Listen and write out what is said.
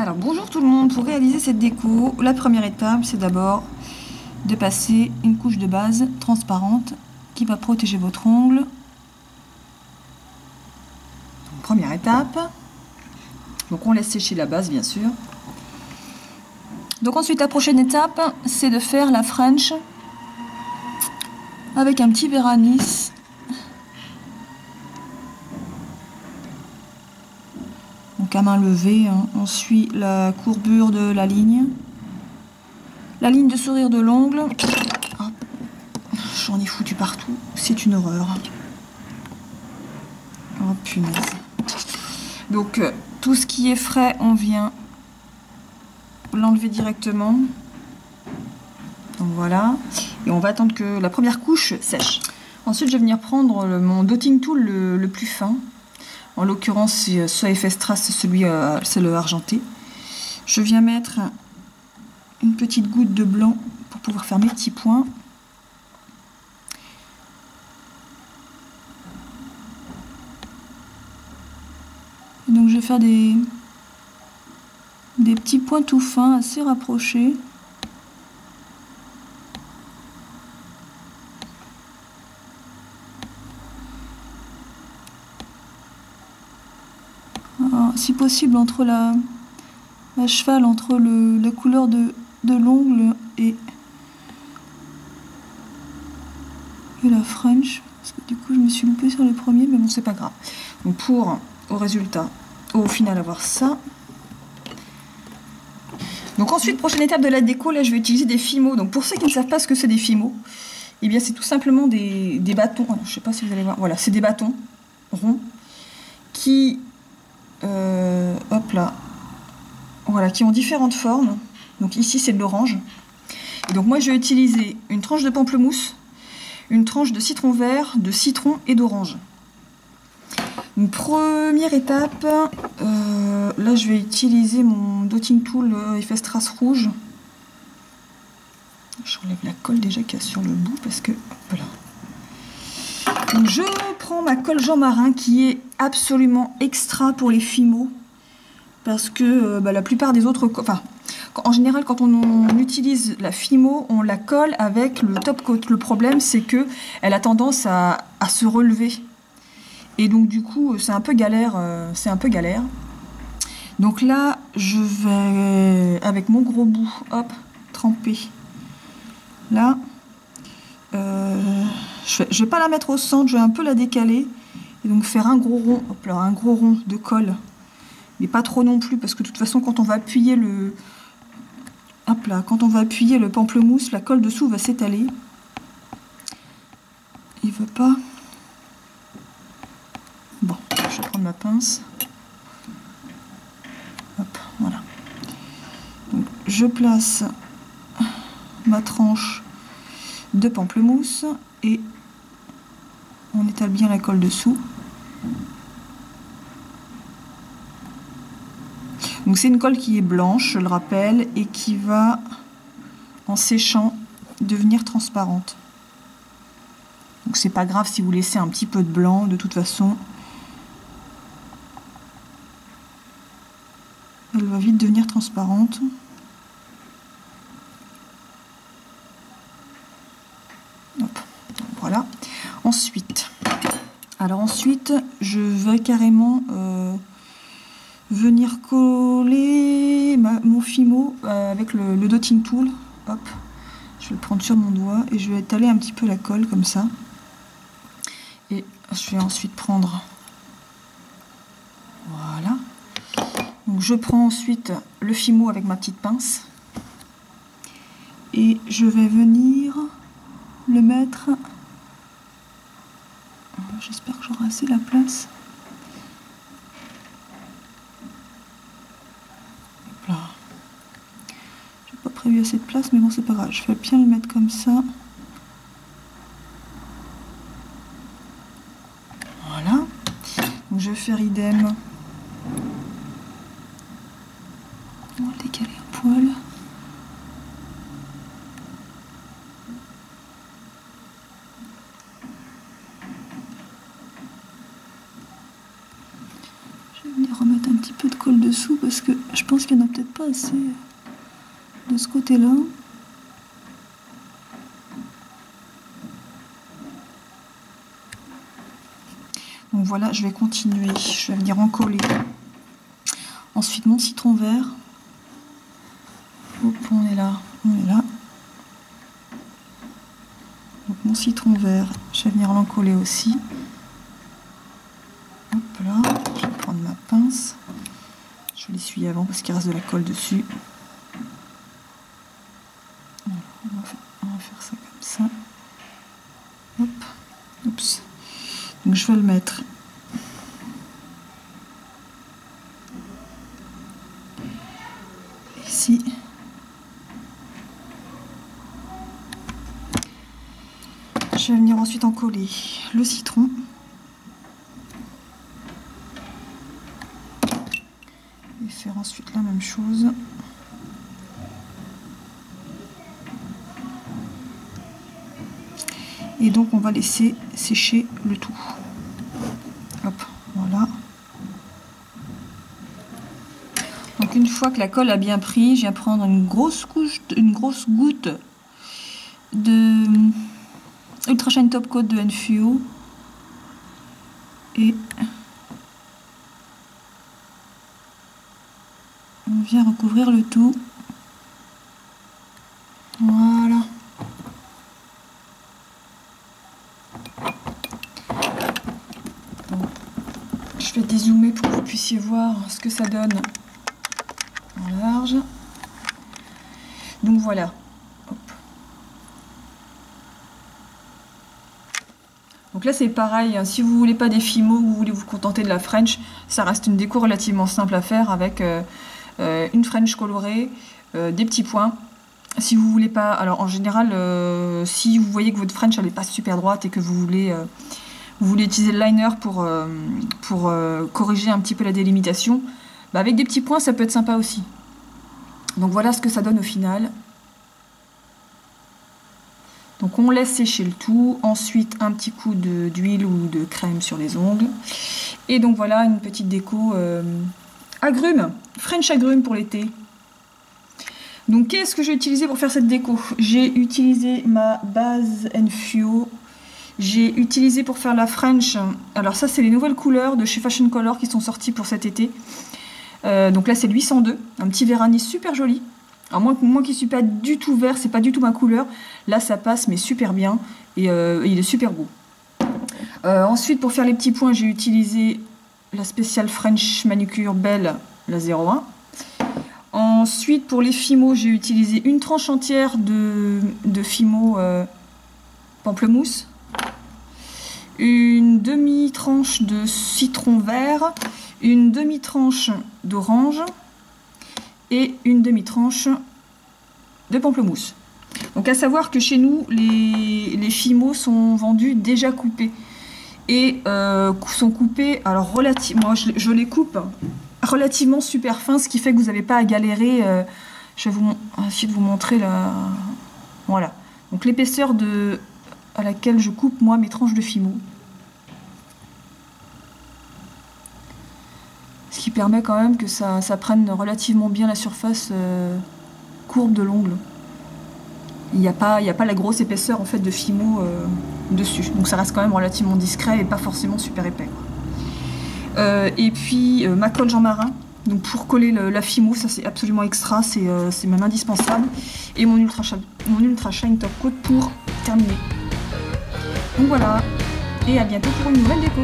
Alors bonjour tout le monde, pour réaliser cette déco, la première étape c'est d'abord de passer une couche de base transparente qui va protéger votre ongle. première étape. Donc on laisse sécher la base bien sûr. Donc ensuite la prochaine étape c'est de faire la French avec un petit verre Donc à main levée, hein. on suit la courbure de la ligne. La ligne de sourire de l'ongle. J'en ai foutu partout. C'est une horreur. Oh punaise. Donc euh, tout ce qui est frais, on vient l'enlever directement. Donc voilà. Et on va attendre que la première couche sèche. Ensuite, je vais venir prendre mon dotting tool le, plus fin. En l'occurrence, c'est soit FS Strass, celui, euh, c'est le argenté. Je viens mettre une petite goutte de blanc pour pouvoir faire mes petits points. donc je vais faire des petits points tout fins assez rapprochés. Si possible entre la, cheval, entre le, la couleur de, de l'ongle et, et la French. Parce que du coup je me suis loupée sur le premier, mais bon c'est pas grave. Donc pour au résultat, au final avoir ça. Donc ensuite, prochaine étape de la déco, là je vais utiliser des fimos. Donc pour ceux qui ne savent pas ce que c'est des fimos, eh bien c'est tout simplement des, bâtons. Je sais pas si vous allez voir. Voilà, c'est des bâtons ronds qui, euh, hop là, voilà, qui ont différentes formes. Donc ici c'est de l'orange. Donc moi je vais utiliser une tranche de pamplemousse, une tranche de citron vert, de citron et d'orange. Une première étape, euh, là je vais utiliser mon dotting tool effet strass rouge. J'enlève la colle déjà qu'il y a sur le bout parce que voilà. Donc je prends ma colle Jean Marin qui est absolument extra pour les fimos parce que euh, bah, la plupart des autres, enfin en général quand on, utilise la Fimo, on la colle avec le top coat. Le problème c'est que elle a tendance à se relever et donc du coup, c'est un peu galère. Euh, c'est un peu galère. Donc là, je vais avec mon gros bout, hop, tremper. Là, euh, je, vais, vais pas la mettre au centre, je vais un peu la décaler et donc faire un gros rond, un gros rond de colle, mais pas trop non plus parce que de toute façon, quand on va appuyer le, hop là, quand on va appuyer le pamplemousse, la colle dessous va s'étaler. Il veut pas. Bon, je vais prendre ma pince. Hop, voilà. je place ma tranche de pamplemousse et on étale bien la colle dessous. Donc c'est une colle qui est blanche, je le rappelle, et qui va, en séchant, devenir transparente. Donc c'est pas grave si vous laissez un petit peu de blanc, de toute façon, Elle va vite devenir transparente. Voilà. Ensuite, alors ensuite, je vais carrément euh, venir coller mon fimo euh, avec le, le, dotting tool. Hop, je vais le prendre sur mon doigt et je vais étaler un petit peu la colle comme ça. Et je vais ensuite prendre voilà je prends ensuite le fimo avec ma petite pince et je vais venir le mettre. La place. Là. J'ai pas prévu assez de place, mais bon, c'est pas grave. Je vais bien le mettre comme ça. Voilà. Donc je vais faire idem Remettre un petit peu de colle dessous parce que je pense qu'il n'y en a peut-être pas assez de ce côté-là. Donc voilà, je vais continuer. Je vais venir en coller. Ensuite, mon citron vert. Hop, on est là, on est là. Donc mon citron vert, je vais venir l'encoller aussi. Hop là, je vais prendre ma pince. Avant parce qu'il reste de la colle dessus. on, va faire, ça comme ça. Hop, oups. Donc je vais le mettre ici. Je vais venir ensuite en coller le citron. Et ensuite la même chose. Et donc on va laisser sécher le tout. Hop, voilà. Donc une fois que la colle a bien pris, je viens prendre une grosse couche, une grosse goutte de Ultra Shine Top Coat de Enfio et on vient recouvrir le tout. Voilà. je vais dézoomer pour que vous puissiez voir ce que ça donne en large. Donc voilà. Donc là c'est pareil, hein. si vous voulez pas des fimo, vous voulez vous contenter de la French, ça reste une déco relativement simple à faire avec euh, une French colorée, euh, des petits points. Si vous voulez pas, alors en général, si vous voyez que votre French elle est pas super droite et que vous voulez utiliser le liner pour, euh, euh, corriger un petit peu la délimitation, bah, avec des petits points, ça peut être sympa aussi. Donc voilà ce que ça donne au final. Donc on laisse sécher le tout, ensuite un petit coup d'huile ou de crème sur les ongles. Et donc voilà une petite déco euh, agrumes, French agrumes pour l'été. Donc qu'est-ce que j'ai utilisé pour faire cette déco? J'ai utilisé ma base Enfio j'ai utilisé pour faire la French, alors ça c'est les nouvelles couleurs de chez Fashion Color qui sont sorties pour cet été. Euh, donc là c'est le 802, un petit vernis super joli. Alors moi, moi qui suis pas du tout vert, c'est pas du tout ma couleur, là ça passe mais super bien et euh, il est super beau. Euh, ensuite pour faire les petits points j'ai utilisé la spéciale French Manucure Belle, la 01. Ensuite pour les fimos j'ai utilisé une tranche entière de, fimo pamplemousse une demi-tranche de citron vert, une demi-tranche d'orange et une demi-tranche de pamplemousse. Donc à savoir que chez nous, les, les fimos sont vendus déjà coupés. Et euh, sont coupés, alors relativement, moi je, les coupe relativement super fin, ce qui fait que vous n'avez pas à galérer. Euh, je vais vous essayer de vous montrer la... Voilà. Donc l'épaisseur de à laquelle je coupe moi mes tranches de fimo. Ce qui permet quand même que ça, prenne relativement bien la surface euh, courbe de l'ongle. Il n'y a, pas, la grosse épaisseur en fait de fimo euh, dessus. Donc ça reste quand même relativement discret et pas forcément super épais. Euh, et puis ma colle Jean Marin. Donc pour coller la fimo, ça c'est absolument extra, c'est même indispensable. Et mon Ultra, mon Ultra Shine Top Coat pour terminer. Donc voilà, et à bientôt pour une nouvelle déco.